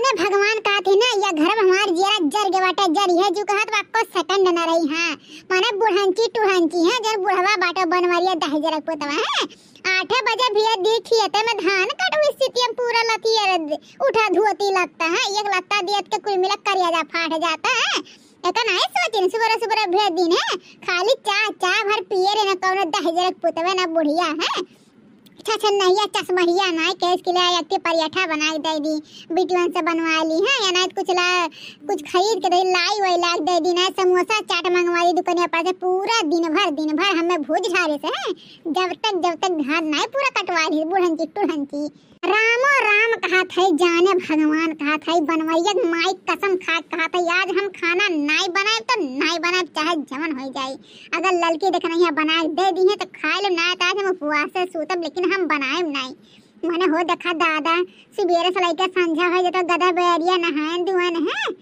जाने भगवान का थे ना, या घर हमार जरा जर के बाटे, जर है जो कहत बाको सेकंड न रही, हाँ। माने बुढ़ंची टुढ़ंची है, जर बुढ़वा बाटे बनवरिया दह जरा पोतवा, है। आठ बजे भी देखिए ते में धान कटवी स्थिति में पूरा लती है उठा धुआती लगता, है। एक लगता दियत के कुल मिला करिया जा, फाट जाता, है। एक ना सोचिन, सुबह सुबह भेज दिन, है। खाली चाह चाह भर पिए रे, ना कौन दह जरा पोतवा ना बुढ़िया, है। अच्छा अच्छा नहीं है चश्महिया ना केस के लिए एक पराठा बना दे दी बिटवन से बनवा ली, है, या ना, कुछ ला, कुछ खरीद के दे, लाई वही ला दे दी, ना, समोसा, चाट मंगवा दी दुकानिया पर से पूरा दिन भर दिन भर हमें भूज झारे से, है, जब तक जब तक धान नहीं पूरा कटवा ली बुढ़न की टुढ़न की रामो, राम कहा था जाने, भगवान कहा था बनवैया माई कसम खा, कहा था आज हम खाना नहीं बनाए तो नहीं बनाए, चाहे जमन हो जाए। अगर लड़की देखना यहाँ बना दे दी है तो खा लो ना तो आज हम उपवास से सूतब, लेकिन हम बनाए नहीं मैंने हो देखा दादा सुबेरे से लेकर संझा हो जतो गदा बैरिया नहान दुआन है?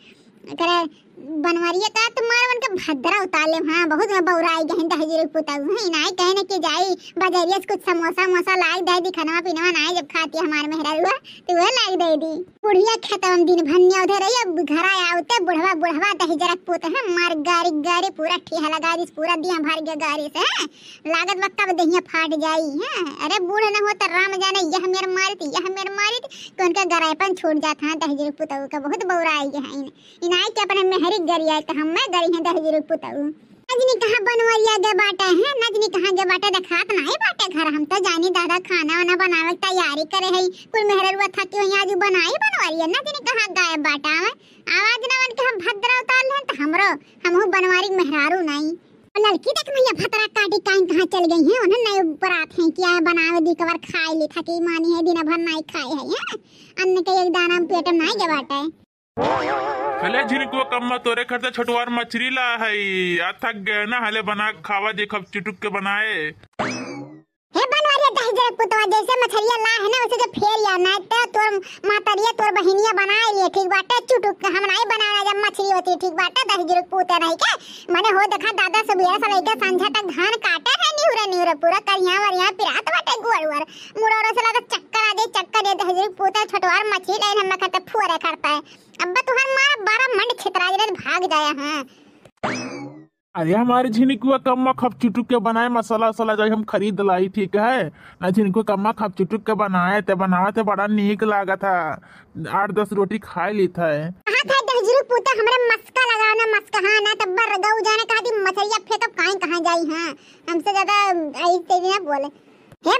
करे बनवरिया का तुम्हारे मन के भद्रा उतार ले, हाँ, बहुत में बौराई गहन दहजीर पुता है, इनाई कहने के जाई बाजारिया कुछ समोसा, मोसा लाई दे दी, खाना पीना ना जब खाती हमारे मेहरा तो वह लाई दे दी। बुढ़िया खत्म दिन भन्ने उधर रही, अब घर आउते बुढ़वा बुढ़वा दहजरा पुत है, मार गाड़ी गाड़ी पूरा ठेहा लगा दी पूरा दिया भर गया गाड़ी से लागत वक्त अब दहिया फाट जाई, है, अरे बूढ़ न हो तो राम जाने, यह मेरे मारित, यह मेरे मारित तो उनका गरायपन छूट जाता है दहजर पुतऊ का, बहुत बौराई है इनाई के अपने मेहरी गरिया तो हम मैं गरी है दहजर पुतऊ नजनी कहाँ बनवरिया गे बाटे, है? नजनी कहाँ गे बाटे? देखात नहीं बाटे घर। हम तो जानी दादा खाना वाना बनावे, तैयारी करे है। कुल मेहररुआ था कि वहीं आज बनाई बनवरिया। नजनी कहाँ गायब बाटा, है? आवाज़ ना बन के हम भद्रा उतार ले? तो हमरो, हमहू बनवारी मेहरारू नहीं। लड़की देख भैया भतरा काटी काइन कहाँ चल गई है? उन्हें नए बरात है क्या बनावे, दी कवर खाए ली था कि मानी है दिन भर नहीं खाए है, हैं? अन्न के एक दाना पेट में नहीं गवाटा है हले झिनको कम्मा तोरे खर्चा छोटवार मछली ला है आ थक गए ना हले बना, खावा देख चुटुक के बनाए। बनवारिया जरा पुतवा जैसे मछलिया ला है ना, उसे जो फेर या ना तो तोर मातरिया तोर बहिनिया बनाए लिए, ठीक बाटे चुटुक हम नहीं बनाना जब मछली होती, ठीक बाटे दही जरा पुते नहीं के मैंने हो देखा दादा सब ये सब एक संझा तक धान काटे है निहुरा निहुरा पूरा करिया वरिया, पिरात बाटे गुड़ गुड़ मुड़ोरो से लगा चक्कर आ दे चक्कर दे दही जरा पुते, छोटवार मछली लाइन हम कहते फुरे करता है। अब्बा तुहार मारा, बारह मंड छितरा जरा भाग जाया, हाँ। अरे हमारे झिनकुआ कम्मा खप चुटुक के बनाए, मसाला वसाला जो हम खरीद लाई, ठीक है? ना झिनको कम्मा खप चुटुक के बनाए ते बनावे ते बड़ा नीक लागा था। आठ दस रोटी खाए ली था। था दहजरू पूता हमरे मस्का लगाओ ना, मस्का। हाँ ना तब जाने कहा थी जाई हाँ? हमसे ज़्यादा आई ना बोले। हे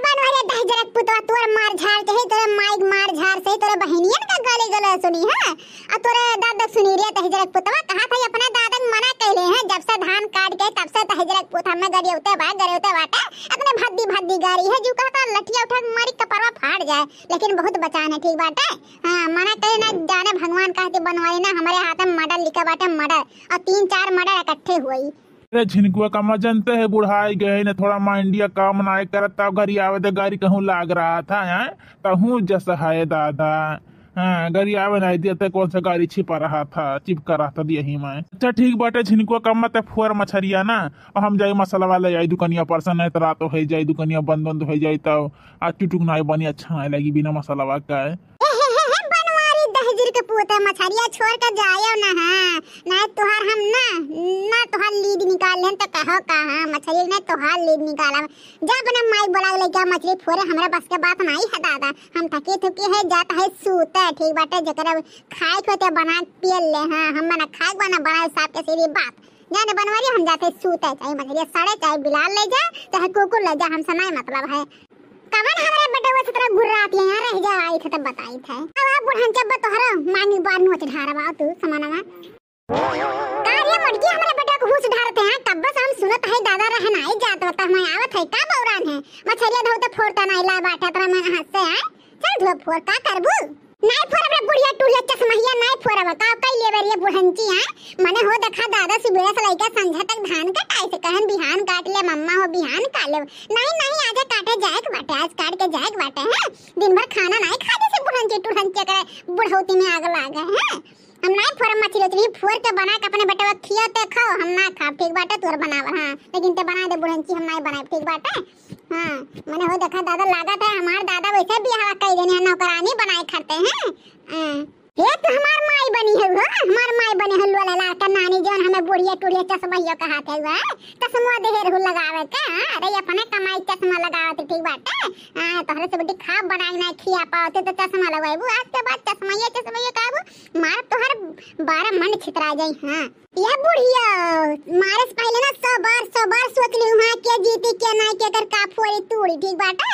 तोर मार के तोरे माइक मार से तोरे बहनियन का सुनी, है? तोरे दादा सुनी रे दहजरक पुतवा कहा था अपने के मना कहले हैं जब से धान काट के तब से दहजरक पुत हमें गरी उते बा गरी उते बाटे। अपने भद्दी भद्दी गाड़ी है जो कहता लठिया उठा के मारी कपड़वा फाड़ जाए। लेकिन बहुत बचान ठीक बाटे? हाँ मना कहे ना, जाने भगवान कहते बनवाई ना, हमारे हाथ में मर्डर लिखा बाटे, मर्डर। और तीन चार मर्डर इकट्ठे हुई। अरे झिनकुआ कम्मा जानते है, बुढ़ाई गए न थोड़ा माइंडिया काम ना करत घरी आवे गाड़ी कहूँ लाग रहा था, हैं? तो हूँ जैसा है दादा। हाँ आवे नहीं दिया था कौन सा गाड़ी छिपा रहा था चिपका रहा था यही मैं। अच्छा ठीक बाटे, छिनको कम मत फुअर मछरिया ना। और हम जाए मसाला वाले जाए दुकनिया परसन है तो रात हो जाए, दुकनिया बंद बंद हो जाए तो आज टुटुक ना बनी अच्छा नहीं लगी बिना मसाला का है। के मछरिया छोड़ के जायो ना हाँ। ना तुहार हम ना ना तुहार लीड निकाल लेन तो कहो कहा मछली ने तुहार लीड निकाला। जा अपने माई बोला ले क्या मछली फोरे हमरा बस के बात नहीं है दादा। हम थके थके है, जाता है, सूते ठीक बाटे, जकरा खाए खोते बना के पिए ले हाँ हम बना खाए बना बना साहब के सीधी बात। जाने बनवारी, हम जाते सूते चाहे मछली सड़े, चाहे बिलाल ले जा, चाहे कुकुर ले जा हमसे नहीं मतलब है। कवन हमारे बेटे गुर्रा आती है यहाँ रह जा आई था तब बताई था। अब आप बुढ़न जब तोहरा, मांगी बार नोच ढारा बा, तू समानवा कार्य मटकी हमारे बेटे को हुस ढारते हैं तब बस हम सुनत है, दादा रहना आई जात होता हम आवत है, का बौरान है? मछलिया तो फोड़ता नहीं ला बाटा तोरा मैं हँसते हैं चल धो फोड़ का करबू। नहीं फोड़ब रे बुढ़िया टूले चश्महिया नहीं फोड़ब का कई लेबर ये बुढ़ंची, है? मने हो देखा दादा सुबह से लइका संझा तक धान कटाई से कहन, बिहान काट ले, मम्मा हो, बिहान काट ले। नहीं नहीं, आज काटे जाए के बाटे, आज काट के जाए के बाटे, हैं? दिन भर खाना नहीं खा जैसे बुढ़ंची टूढ़ंची करे बुढ़ौती में आग लागे हैं हम नहीं फोड़ मछली उतनी फोड़ के बना के अपने बेटे को खियाते खाओ, हम ना खा ठीक बाटे, तोर बनाव हाँ? लेकिन ते बना दे बुढ़ंची, हम नहीं बनाए ठीक बाटे? हाँ, मैंने हो देखा, दादा लागत था हमार दादा वैसे भी हवा कई देने नौकरानी बनाए खाते हैं, हाँ, ये तो हमार माई बनी टूढ़िया टूढ़िया चश्मा हियो कहा थे हुआ चश्मा देहर हु लगावे का अरे अपने कमाई चश्मा लगावत, ठीक बाटे? हाँ तोहरे से बड़ी खा बनाई ना खिया पावते तो चश्मा लगाइबू आज के बाद चश्मा ये चश्मा ये कहबू, मार तोहर बारह मन छितरा जाई, हाँ? यह बुढ़िया मारे से पहले ना सौ बार सौ बार सोच ली हाँ के जीती के ना के कर का फोड़ी तूड़ी, ठीक बाटे?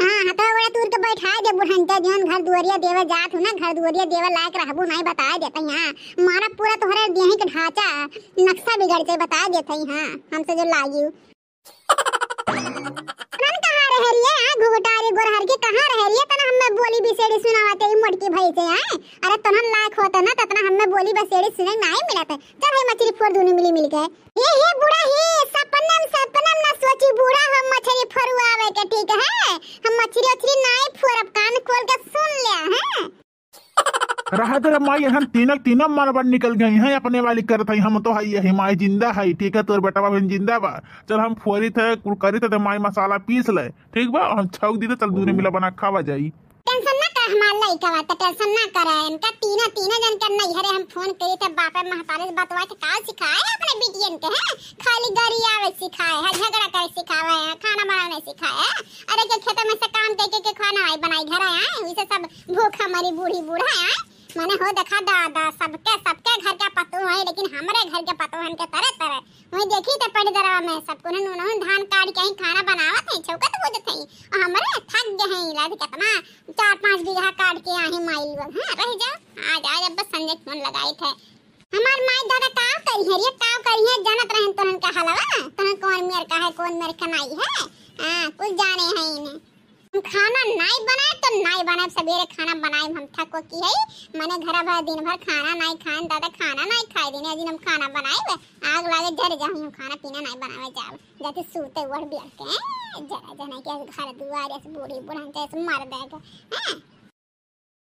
हाँ, हथा बड़ा तूर के बैठा दे बुढ़ंता जौन, घर दुआरिया देवे जात हूँ ना, घर दुआरिया देवे लायक रहबू नहीं बता देते हाँ? मारा पूरा तोहरे देही के ढांचा नक्शा बिगड़ के बता देते हाँ हमसे जो लागी नन कहाँ रह रही है हाँ, घुघटारी गोरहर के कहाँ रह रही है? तना हमें बोली बिसेड़ी सुनावते ही मोटकी भाई से आए अरे तनन लाख होता ना तना हमें बोली बसेड़ी सुने में नहीं मिला था। चल है मछली फोड़ दोनों मिली मिल गए ये हे बुढ़ा हे सपनम सपनम ना सोची बुढ़ा हम मछली फोड़वावे के ठीक है हम मछली उछली नहीं फोड़ब कान खोल के सुन लिया है रहा तेरा माई हम तीनक तीनों मरबड़ निकल गई हैं, अपने वाली करत हई हम तो है माई ज़िंदा है, ठीक है, तोर बेटा बहन ज़िंदा बा। चल, हम फोरी थे, कुल करी थे माई मसाला पीस ले, ठीक बा हम छौक दी थे, चल दूने मिला बना, खावा जाई। टेंशन ना कर, हमार लइका बा टेंशन ना कर, इनका तीना तीना जन के नहीं हरे हम फ़ोन करी त बापे महतारे से बतवा के काल सिखाए अपने बिटियन के, हैं? खाली गरी आवे सिखाए है, झगड़ा करे सिखावे है, खाना बनाने सिखाए है। अरे, के खेत में से काम करके के खाना आई बनाई घर आए उसे सब भूखा मरी बूढ़ी बूढ़ा है? मैंने हो देखा दादा, सबके सबके घर का पतू है, लेकिन हमारे घर के पतू हैं के तरह तरह। वही देखी तो पड़ी दरवा में, सबको ने नून धान काट के ही खाना बनावत है चौकत हो जत है और हमारे थक गए हैं, इलाज कितना, चार पाँच बीघा काट के आही माइल लोग हाँ, रह जा। आज आज, अब संजय फ़ोन लगाई थे। हमार माई दादा काम करी है ये काम करी है, जानत रहन तोहन का हलवा तोहन कौन मेर का है, कौन मेर का नहीं है? हाँ, कुछ जाने हैं इन्हें। खाना नहीं बनाए तो नहीं बनाए। सवेरे खाना बनाए, हम थको की है। मैंने घर भर दिन भर खाना नहीं खाए, दादा खाना नहीं खाए। दिन आज हम खाना बनाए आग लागे जर जा हम खाना पीना नहीं बनावे जाओ, जाते सूते वह बियर के जरा जना के घर दुआर बूढ़ी बुढ़न के मर देगा